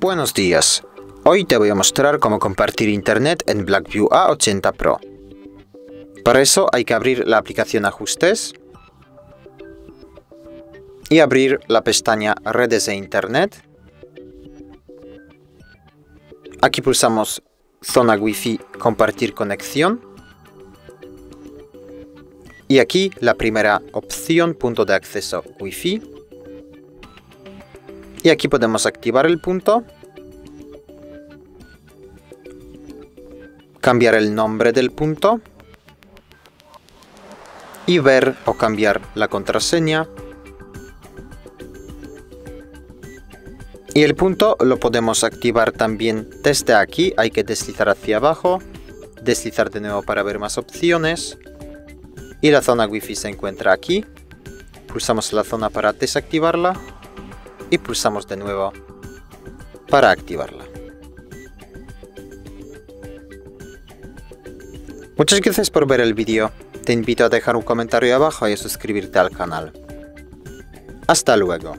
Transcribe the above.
Buenos días. Hoy te voy a mostrar cómo compartir internet en Blackview A80 Pro. Para eso hay que abrir la aplicación Ajustes y abrir la pestaña Redes e Internet. Aquí pulsamos Zona Wi-Fi Compartir conexión. Y aquí la primera opción, punto de acceso Wi-Fi. Y aquí podemos activar el punto. Cambiar el nombre del punto. Y ver o cambiar la contraseña. Y el punto lo podemos activar también desde aquí. Hay que deslizar hacia abajo. Deslizar de nuevo para ver más opciones. Y la zona Wi-Fi se encuentra aquí. Pulsamos la zona para desactivarla. Y pulsamos de nuevo para activarla. Muchas gracias por ver el vídeo. Te invito a dejar un comentario abajo y a suscribirte al canal. Hasta luego.